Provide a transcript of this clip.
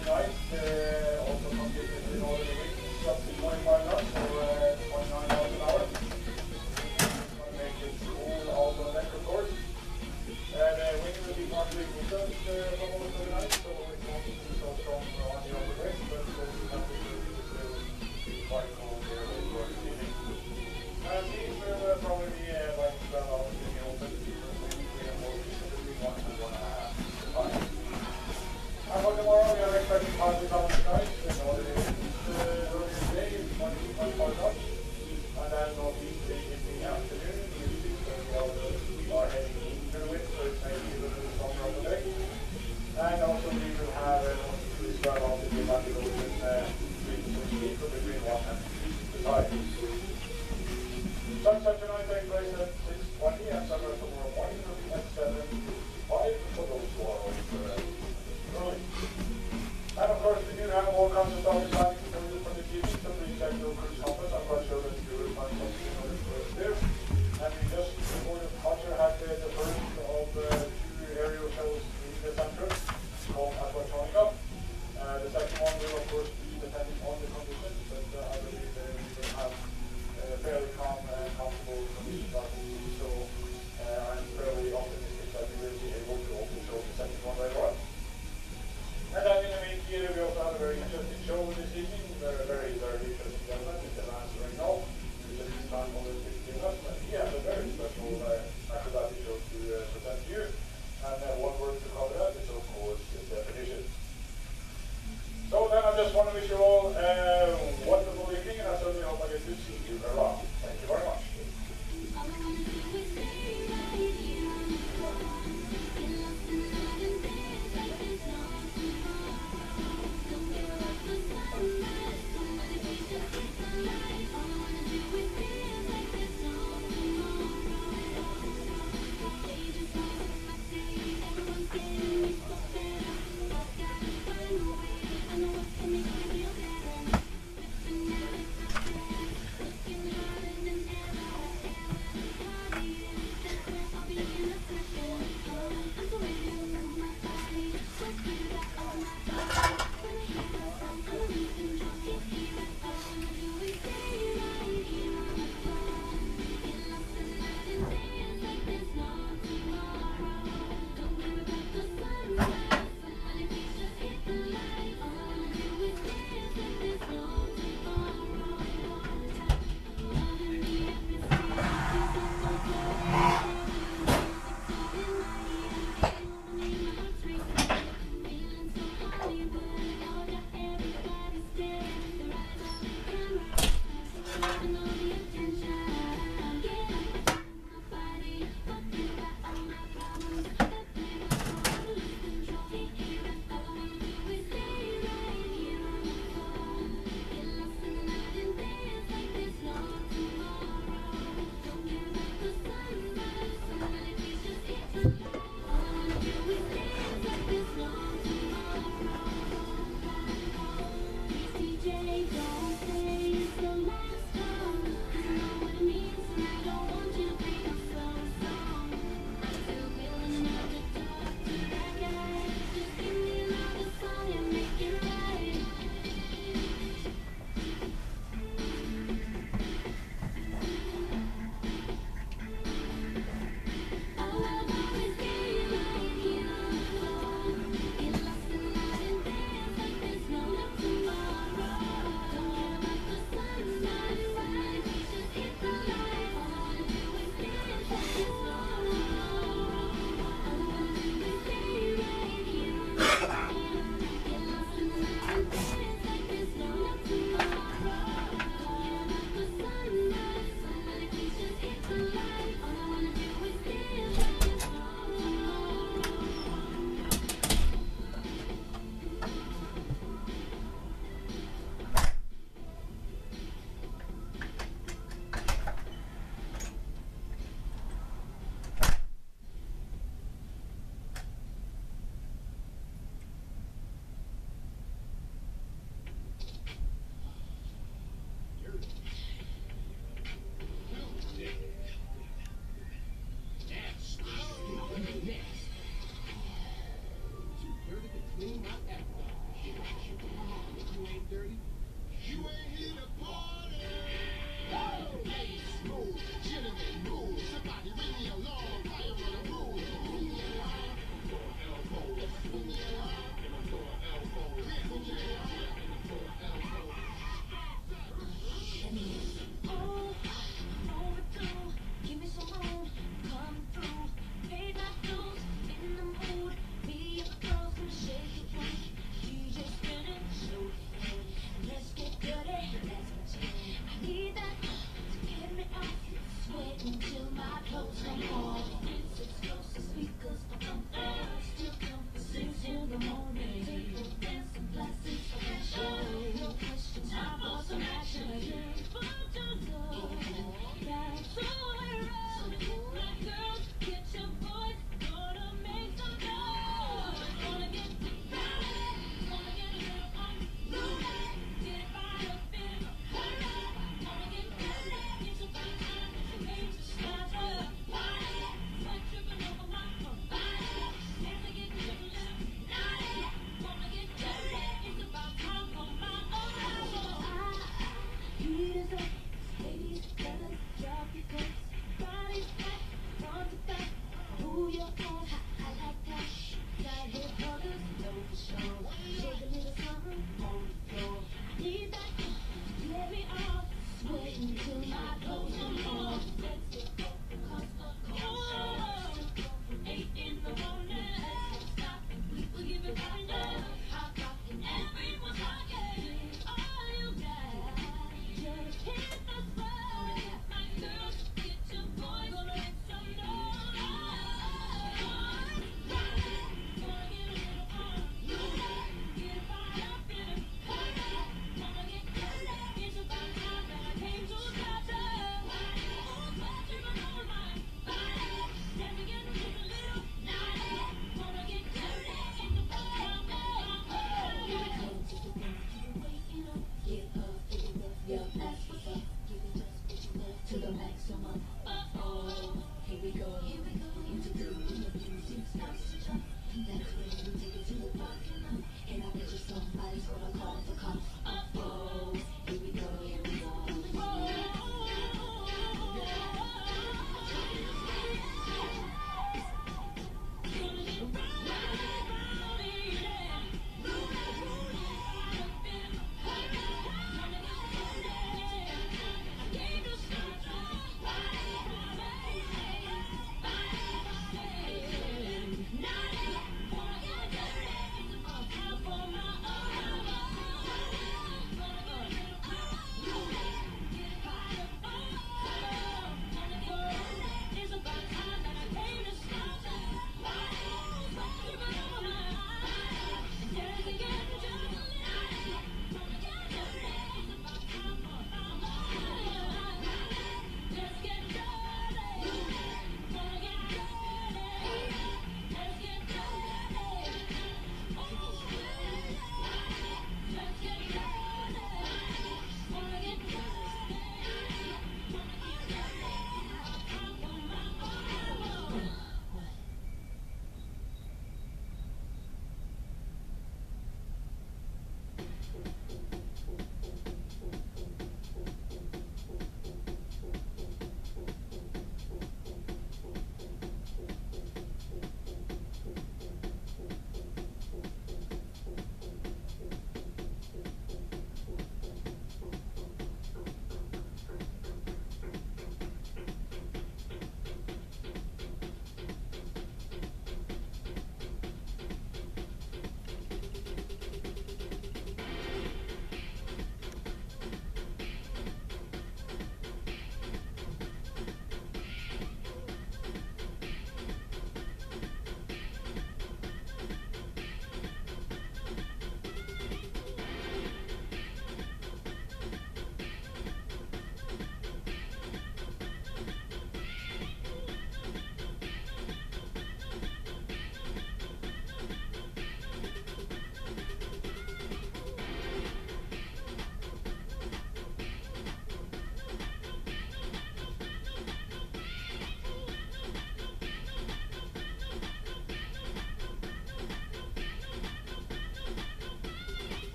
clouds uh,